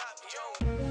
Clap, yo.